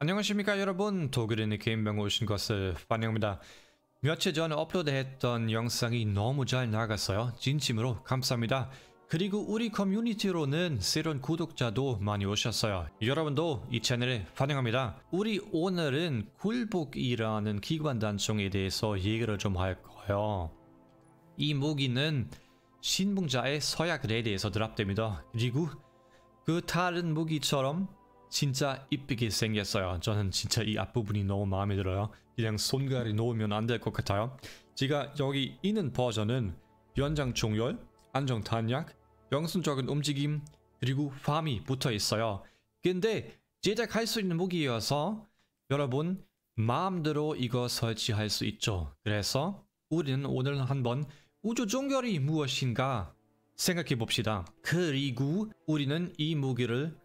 안녕하십니까 여러분. 독일인의 게임병 오신 것을 환영합니다. 며칠 전 업로드했던 영상이 너무 잘 나갔어요. 진심으로 감사합니다. 그리고 우리 커뮤니티로는 새로운 구독자도 많이 오셨어요. 여러분도 이 채널에 환영합니다. 우리 오늘은 굴복이라는 기관 단총에 대해서 얘기를 좀 할 거예요. 이 무기는 신봉자의 서약에 대해서 드랍됩니다. 그리고 그 다른 무기처럼 진짜 이쁘게 생겼어요. 저는 진짜 이 앞부분이 너무 마음에 들어요. 그냥 손가락에 놓으면 안 될 것 같아요. 제가 여기 있는 버전은 연장 총열, 안정 탄약, 영순적인 움직임, 그리고 팜이 붙어 있어요. 근데 제작할 수 있는 무기여서 여러분 마음대로 이거 설치할 수 있죠. 그래서 우리는 오늘 한번 우주 종결이 무엇인가 생각해 봅시다. 그리고 우리는 이 무기를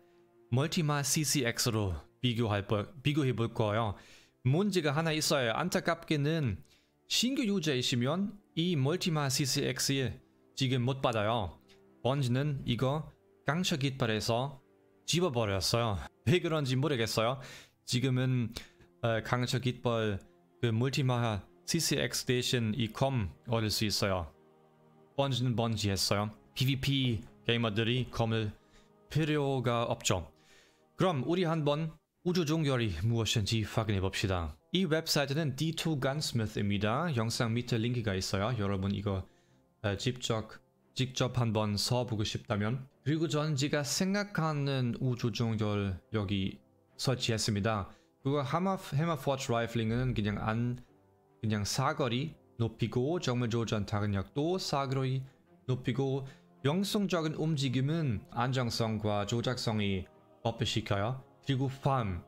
멀티마 CCX로 비교할, 비교해 볼 거예요. 문제가 하나 있어요. 안타깝게는 신규 유저이시면 이 멀티마 CCX에 지금 못 받아요. 번지는 이거 강철 깃발에서 집어버렸어요. 왜 그런지 모르겠어요. 지금은 어, 강철 깃발 그 멀티마 CCX 대신 이컴 얻을 수 있어요. 번지는 번지 했어요. PVP 게이머들이 컴을 필요가 없죠. 그럼 우리 한번 우주 종결이 무엇인지 확인해 봅시다. 이 웹사이트는 D2 Gunsmith입니다. 영상 밑에 링크가 있어요. 여러분 이거 직접 직접 한번 써보고 싶다면 그리고 전 제가 생각하는 우주 종결 여기 설치했습니다. 그거 하마 헤마포츠 라이플링은 그냥 안 그냥 사거리 높이고 정말 조전 타격력도 사거리 높이고 영성적인 움직임은 안정성과 조작성이 업시켜요. 그리고 팜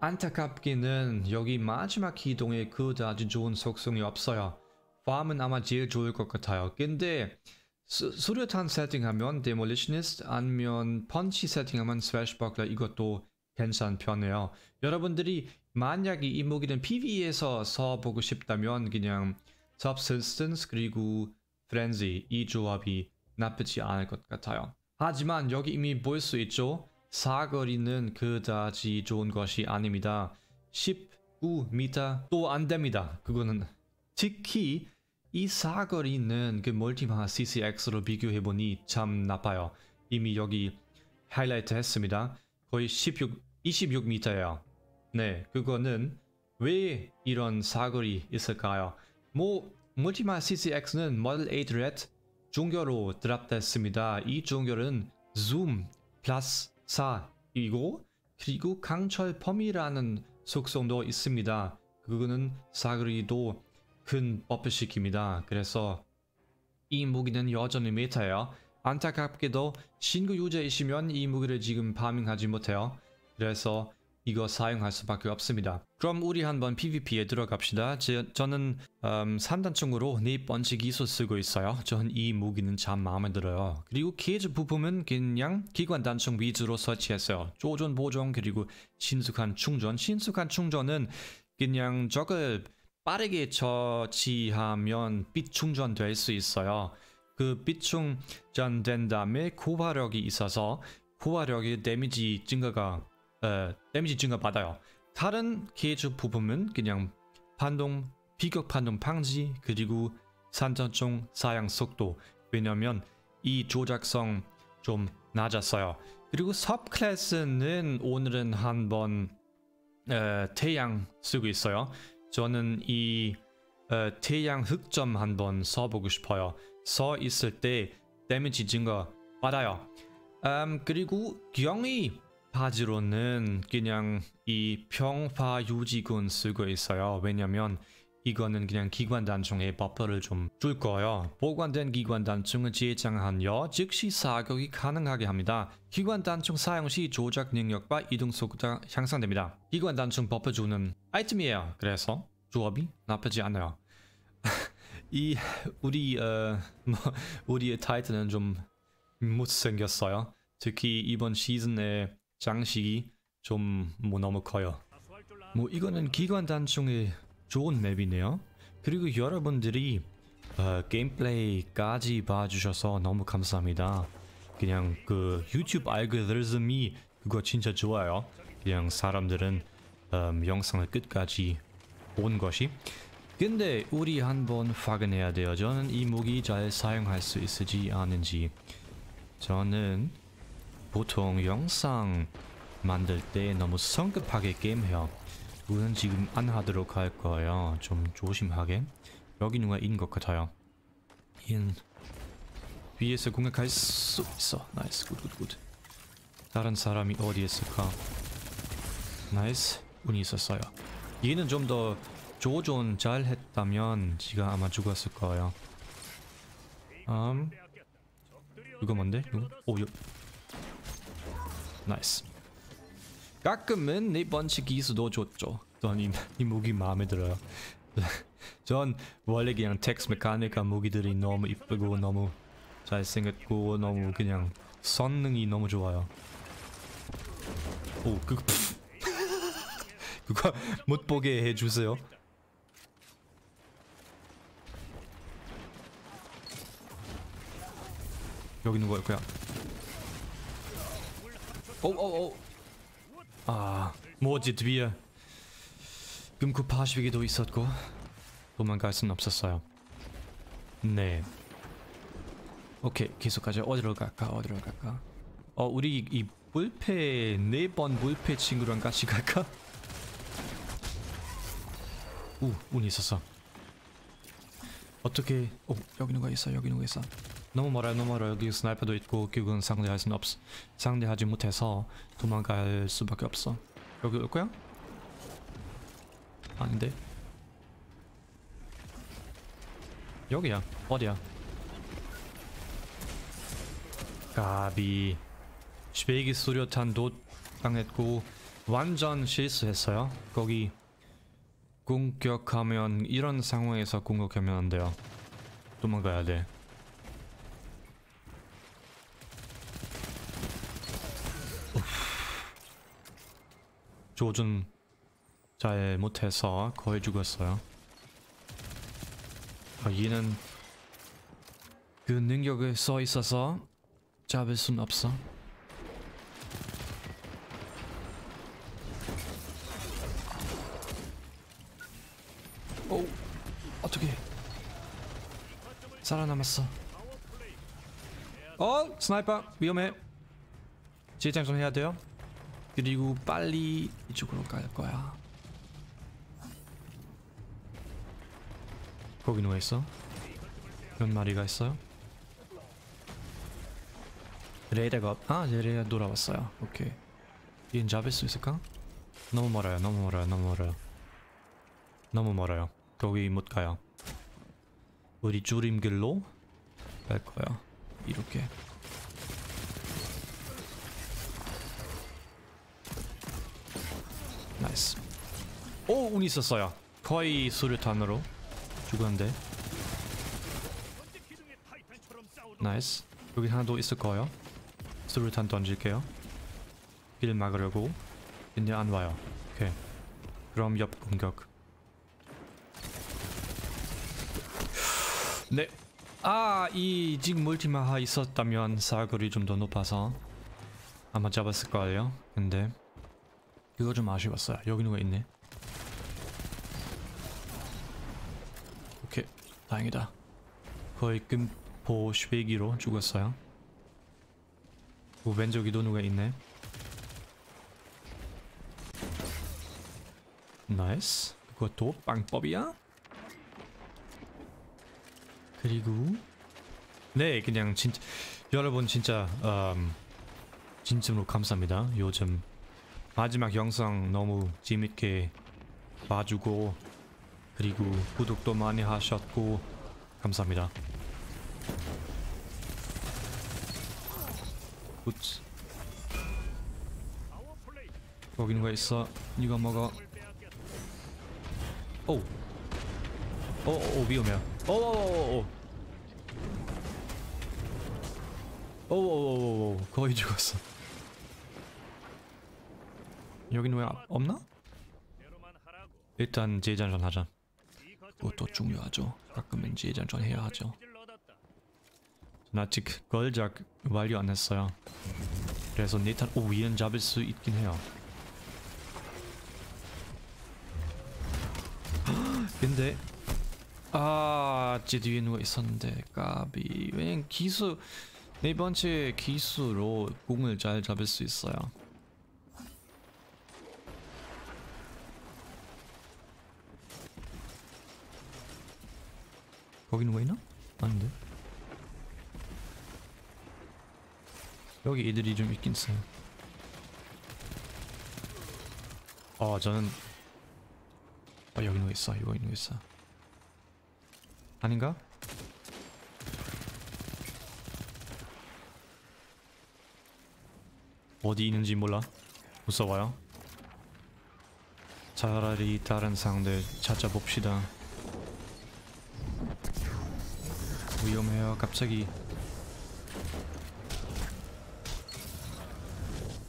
안타깝게는 여기 마지막 기동에 그다지 좋은 속성이 없어요. 팜은 아마 제일 좋을 것 같아요. 근데 수, 수류탄 세팅하면 데몰리셔니스트 아니면 펀치 세팅하면 스웨시버클러 이것도 괜찮은 편이에요. 여러분들이 만약에 이 무기는 PVE에서 써보고 싶다면 그냥 Subsistence 그리고 Frenzy 이 조합이 나쁘지 않을 것 같아요. 하지만 여기 이미 볼 수 있죠? 사거리는 그다지 좋은 것이 아닙니다. 19m 또 안됩니다. 그거는 특히 이 사거리는 그 멀티마 CCX로 비교해보니 참 나빠요. 이미 여기 하이라이트 했습니다. 거의 16, 26m예요. 네, 그거는 왜 이런 사거리 있을까요? 뭐 멀티마 CCX는 모델 8 Red 종결로 드랍됐습니다. 이 종결은 줌 플러스 4이고 그리고 강철 범위라는 속성도 있습니다. 그거는 사거리도 큰 버프시킵니다. 그래서 이 무기는 여전히 메타예요. 안타깝게도 신규 유저이시면 이 무기를 지금 파밍하지 못해요. 그래서 이거 사용할 수밖에 없습니다. 그럼 우리 한번 PVP에 들어갑시다. 제, 저는 음, 3단총으로 네 번째 기술 쓰고 있어요. 전 이 무기는 참 마음에 들어요. 그리고 케이지 부품은 그냥 기관 단총 위주로 설치했어요. 조전 보정 그리고 신속한 충전. 신속한 충전은 그냥 저걸 빠르게 처치하면 빛 충전될 수 있어요. 그 빛 충전된 다음에 고화력이 있어서 고화력의 데미지 증가가 어, 데미지 증가 받아요. 다른 게이지 부품은 그냥 반동, 피격 반동 방지 그리고 산전총 사양 속도 왜냐면 이 조작성 좀 낮았어요. 그리고 subclass는 오늘은 한번 어, 태양 쓰고 있어요. 저는 이 어, 태양 흑점 한번 써보고 싶어요. 서 있을 때 데미지 증가 받아요. 음, 그리고 경이 바지로는 그냥 이 평파 유지군 쓰고 있어요. 왜냐면 이거는 그냥 기관 단총의 buff를 좀 줄 거예요. 보관된 기관 단총은 재장전하여 즉시 사격이 가능하게 합니다. 기관 단총 사용 시 조작 능력과 이동 속도가 향상됩니다. 기관 단총 buff 주는 아이템이에요. 그래서 조합이 나쁘지 않아요. 이 우리 어, 뭐 우리의 타이틀은 좀 못생겼어요. 특히 이번 시즌에 장식이 좀 뭐 너무 커요. 뭐 이거는 기관 단총의 좋은 맵이네요. 그리고 여러분들이 어, 게임플레이까지 봐주셔서 너무 감사합니다. 그냥 그 유튜브 알고리즘이 그거 진짜 좋아요. 그냥 사람들은 음, 영상을 끝까지 본 것이 근데 우리 한번 확인해야 돼요 저는 이 무기 잘 사용할 수 있을지 아는지 저는 보통 영상 만들 때 너무 성급하게 게임해요. 그건 지금 안 하도록 할 거예요. 좀 조심하게. 여기 누가 있는 것 같아요. 인 위에서 공격할 수 있어. Nice. Good good good. 다른 사람이 어디 있을까? Nice. 운이 있었어요. 얘는 좀 더 조준 잘 했다면 제가 아마 죽었을 거예요. 음. 이거 뭔데? 이거? 오 여... nice 가끔은 네 번째 기수도 좋죠. 전 이, 이 무기 마음에 들어요. 전 원래 그냥 Tex Mechanica 무기들이 너무 이쁘고 너무 잘생겼고 너무 그냥 선능이 너무 좋아요. 오 그거 그거 못 보게 해주세요. 여기 있는 거야 오오오 아 뭐지 뒤에 금쿠 파시기도 있었고 도망갈 순 없었어요. 네. 오케이 계속하자 어디로 갈까 어디로 갈까? 어 우리 이 물패 네 번 물패 친구랑 같이 갈까? 우 운이 있었어. 어떻게 오 여기 누가 있어 여기 누가 있어 너무 멀어요? 여기 스나이퍼도 있고 결국은 상대할 순 없, 상대하지 못해서 도망갈 수밖에 없어. 여기 올 거야? 아닌데? 여기야. 어디야? 가비. 쉐이기 수류탄도 당했고 완전 실수했어요. 거기 공격하면 이런 상황에서 공격하면 안 돼요. 도망가야 돼 조준 잘 못해서 거의 죽었어요. 아, 얘는 그 능력을 써 있어서 잡을 순 없어. 오, 어떻게 살아남았어? 어, sniper 위험해. 지장 좀 해야 돼요. 그리고 빨리 이쪽으로 갈 거야. 거기 누가 있어? 몇 마리가 있어요? 레이더가 없... 아, 레이더 돌아왔어요. 오케이. 얘는 잡을 수 있을까? 너무 멀어요, 너무 멀어요, 너무 멀어요. 너무 멀어요. 거기 못 가요. 우리 줄임길로 갈 거야. 이렇게. Nice. 오, 운이 있었어요. 거의 수류탄으로 죽었는데. Nice. 여기 하나 더 있을 거예요. 수류탄 던질게요. 길 막으려고. 근데 안 와요. 오케이. 그럼 옆 공격. 네. 아, 이 지금 멀티마하 있었다면 사거리 좀 더 높아서 아마 잡았을 거예요. 근데 그거 좀 아쉬웠어요. 여기 누가 있네. 오케이, 다행이다. 거의 금포 쉐기로 죽었어요. 그 왼쪽에도 누가 있네. Nice. 그것도 빵법이야? 그리고 네, 그냥 진짜 여러분 진짜 음, 진심으로 감사합니다. 요즘 마지막 영상 너무 재밌게 봐주고 그리고 구독도 많이 하셨고 감사합니다. Good. 거기 누가 있어? 이거 먹어. 오. 오, 오, 위험해요. 오, 오, 오, 오. 오, 오, 오, 오, 거의 죽었어. 여기는 왜 없나? 일단 재장전 하자. 그것도 중요하죠. 가끔은 재장전 해야 하죠. 전 아직 걸작 완료 안 했어요. 그래서 네탄 오 위엔 잡을 수 있긴 해요. 근데 아, 제 뒤에 누가 있었는데 까비. 왜냐면 기수 네 번째 기수로 공을 잘 잡을 수 있어요. 거기 누가 있나? 아닌데. 여기 애들이 좀 있긴 있어요. 어, 저는 어, 여기 누가 있어. 여기 누가 있어. 아닌가? 어디 있는지 몰라. 무서워요. 차라리 다른 상대 찾아봅시다. 위험해요. 갑자기.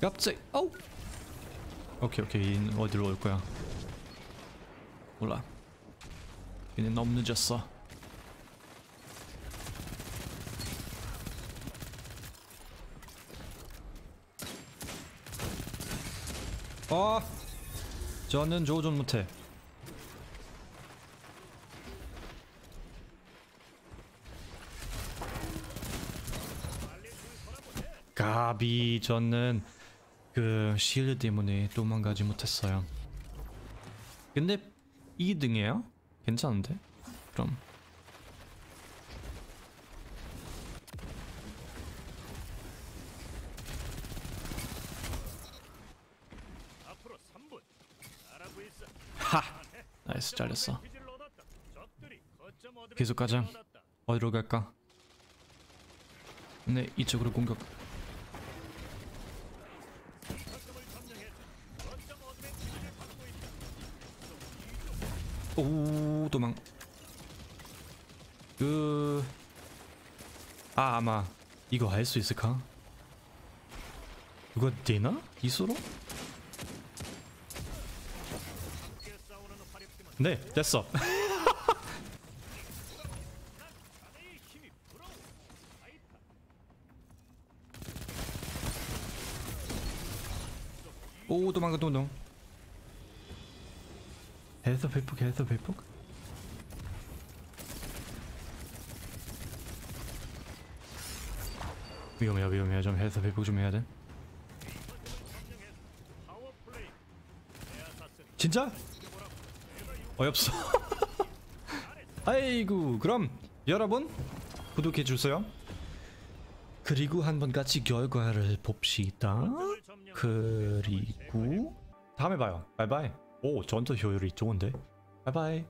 갑자기. 아우. 오케이 오케이. 얘는 어디로 올 거야? 몰라. 얘는 너무 늦었어. 어 저는 조준 못해 가비 저는 그 실드 때문에 도망가지 못했어요 근데 2등이에요? 괜찮은데? 그럼 앞으로 3분. 잘하고 있어. 하! nice 어드밴티지를 계속 가자. 어디로 갈까? 네 이쪽으로 공격 거점을 점령해. 거점 어드밴티지를 받고 있다. 오 도망 그... 아 아마 이거 할수 있을까? 이거 되나? 화력팀은 네 됐어. 오 도망가 도망 해서 회복 해서 회복 위험해요 위험해요. 좀 해서 회복 좀 해야 돼. 진짜? 어이없어. 아이고 그럼 여러분 구독해주세요. 그리고 한번 같이 결과를 봅시다. 그리고 다음에 봐요. 바이바이 오 전투 효율이 좋은데? 바이바이